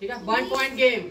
ठीक है one point game